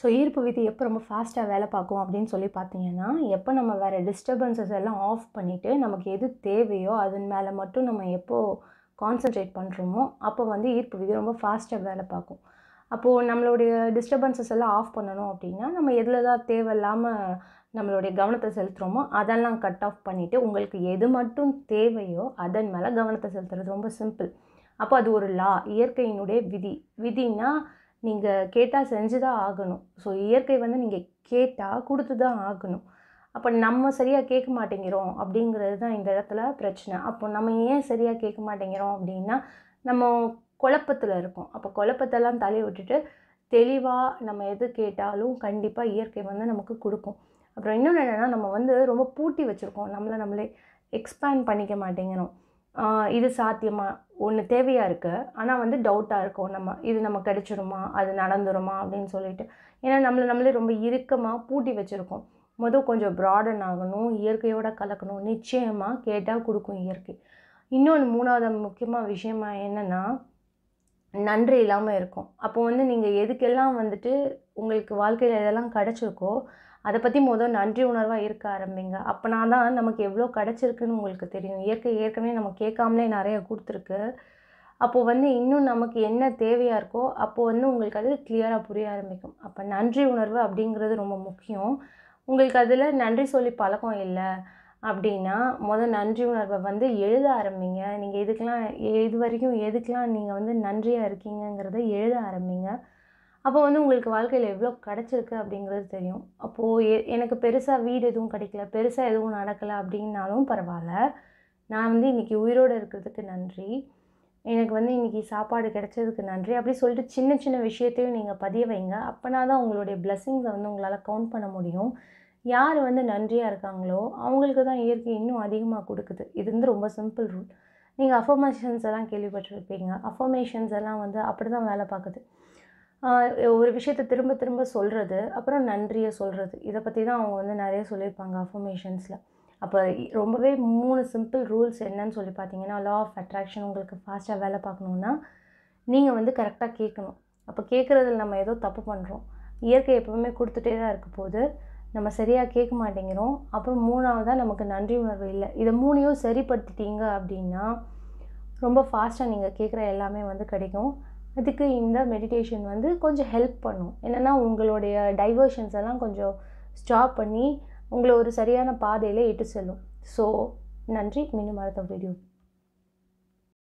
So ஈர்ப்பு விதி எப்போ ரொம்ப ஃபாஸ்ட்டாக வேலை பார்க்கும் அப்படின்னு சொல்லி பார்த்தீங்கன்னா எப்போ நம்ம வேறு டிஸ்டர்பன்சஸ் எல்லாம் ஆஃப் பண்ணிவிட்டு நமக்கு எது தேவையோ அதன் மேலே மட்டும் நம்ம எப்போது கான்சென்ட்ரேட் பண்ணுறோமோ அப்போ வந்து ஈர்ப்பு விதி ரொம்ப ஃபாஸ்ட்டாக வேலை பார்க்கும். அப்போது நம்மளுடைய டிஸ்டர்பன்சஸ் எல்லாம் ஆஃப் பண்ணணும் அப்படின்னா நம்ம எதில் தான் தேவையில்லாமல் நம்மளுடைய கவனத்தை செலுத்துகிறோமோ அதெல்லாம் கட் ஆஃப் பண்ணிவிட்டு உங்களுக்கு எது மட்டும் தேவையோ அதன் மேலே கவனத்தை செலுத்துறது ரொம்ப சிம்பிள் அப்போ அது ஒரு லா இயற்கையினுடைய விதி. விதினா நீங்கள் கேட்டால் செஞ்சு தான் ஆகணும். ஸோ இயற்கை வந்து நீங்கள் கேட்டால் கொடுத்து தான் ஆகணும். அப்போ நம்ம சரியாக கேட்க மாட்டேங்கிறோம் அப்படிங்கிறது தான் இந்த இடத்துல பிரச்சனை. அப்போ நம்ம ஏன் சரியாக கேட்க மாட்டேங்கிறோம் அப்படின்னா நம்ம குழப்பத்தில் இருக்கோம். அப்போ குழப்பத்தெல்லாம் தலை விட்டுட்டு தெளிவாக நம்ம எது கேட்டாலும் கண்டிப்பாக இயற்கை வந்து நமக்கு கொடுக்கும். அப்புறம் இன்னொன்று என்னென்னா நம்ம வந்து ரொம்ப பூட்டி வச்சுருக்கோம். நம்மளை நம்மளே எக்ஸ்பேண்ட் பண்ணிக்க மாட்டேங்கிறோம். இது சாத்தியமா? ஒன்று தேவையாக இருக்குது ஆனால் வந்து டவுட்டாக இருக்கும். நம்ம இது நம்ம கிடச்சிருமா? அது நடந்துருமா? அப்படின்னு சொல்லிட்டு. ஏன்னா நம்மளை நம்மளே ரொம்ப இறுக்கமாக பூட்டி வச்சுருக்கோம். மொதல் கொஞ்சம் ப்ராடன் ஆகணும். இயற்கையோட கலக்கணும். நிச்சயமாக கேட்டால் கொடுக்கும் இயற்கை. இன்னொன்று மூணாவது முக்கியமாக விஷயமா என்னென்னா நன்றி இல்லாமல் இருக்கும். அப்போ வந்து நீங்கள் எதுக்கெல்லாம் வந்துட்டு உங்களுக்கு வாழ்க்கையில் எதெல்லாம் கிடச்சிருக்கோ அதை பற்றி முதல் நன்றி உணர்வாக இருக்க ஆரம்பிங்க. அப்போனா தான் நமக்கு எவ்வளோ கிடச்சிருக்குன்னு உங்களுக்கு தெரியும். இயற்கை ஏற்கனவே நம்ம கேட்காமலே நிறைய கொடுத்துருக்கு. அப்போது வந்து இன்னும் நமக்கு என்ன தேவையாக இருக்கோ அப்போது வந்து உங்களுக்கு அது கிளியராக புரிய ஆரம்பிக்கும். அப்போ நன்றி உணர்வு அப்படிங்கிறது ரொம்ப முக்கியம். உங்களுக்கு அதில் நன்றி சொல்லி பழக்கம் இல்லை. அப்படின்னா முதல் நன்றி உணர்வை வந்து எழுத ஆரம்பிங்க. நீங்கள் இதுக்கெல்லாம் இது வரைக்கும் எதுக்கெலாம் நீங்கள் வந்து நன்றியாக இருக்கீங்கங்கிறத எழுத ஆரம்பிங்க. அப்போ வந்து உங்களுக்கு வாழ்க்கையில் எவ்வளோ கிடச்சிருக்கு அப்படிங்கிறது தெரியும். அப்போது எ எனக்கு பெருசாக வீடு எதுவும் கிடைக்கல பெருசாக எதுவும் நடக்கலை அப்படின்னாலும் பரவாயில்ல. நான் வந்து இன்றைக்கி உயிரோடு இருக்கிறதுக்கு நன்றி. எனக்கு வந்து இன்றைக்கி சாப்பாடு கிடைச்சதுக்கு நன்றி. அப்படி சொல்லிட்டு சின்ன சின்ன விஷயத்தையும் நீங்கள் பதிய வைங்க. அப்போனா தான் உங்களுடைய பிளெஸ்ஸிங்ஸை வந்து உங்களால் கவுண்ட் பண்ண முடியும். யார் வந்து நன்றியாக இருக்காங்களோ அவங்களுக்கு தான் இயற்கை இன்னும் அதிகமாக கொடுக்குது. இது வந்து ரொம்ப சிம்பிள் ரூல் நீங்கள் அஃபர்மேஷன்ஸ் எல்லாம் கேள்விப்பட்டிருப்பீங்க. அஃபர்மேஷன்ஸ் எல்லாம் வந்து அப்படி தான் வேலை பார்க்குது. ஒரு விஷயத்தை திரும்ப திரும்ப சொல்கிறது அப்புறம் நன்றியை சொல்கிறது இதை பற்றி தான் அவங்க வந்து நிறைய சொல்லியிருப்பாங்க அஃபர்மேஷன்ஸில் அப்போ ரொம்பவே மூணு சிம்பிள் ரூல்ஸ் என்னன்னு சொல்லி பார்த்தீங்கன்னா லா ஆஃப் அட்ராக்ஷன் உங்களுக்கு ஃபாஸ்ட்டாக வேலை பார்க்கணுன்னா நீங்கள் வந்து கரெக்டாக கேட்கணும். அப்போ கேட்குறதுல நம்ம ஏதோ தப்பு பண்ணுறோம் இயற்கை எப்பவுமே கொடுத்துட்டே தான் இருக்க போது நம்ம சரியாக கேட்க மாட்டேங்கிறோம். அப்புறம் மூணாவதாக நமக்கு நன்றி உணர்வு இல்லை. இதை மூணையும் சரிப்படுத்திட்டீங்க அப்படின்னா ரொம்ப ஃபாஸ்ட்டாக நீங்கள் கேட்குற எல்லாமே வந்து கிடைக்கும். அதுக்கு இந்த மெடிடேஷன் வந்து கொஞ்சம் ஹெல்ப் பண்ணும். என்னென்னா உங்களுடைய டைவர்ஷன்ஸ் எல்லாம் கொஞ்சம் ஸ்டாப் பண்ணி உங்களை ஒரு சரியான பாதையில் இட்டு செல்லும். ஸோ நன்றி. மீண்டும் அடுத்த வீடியோ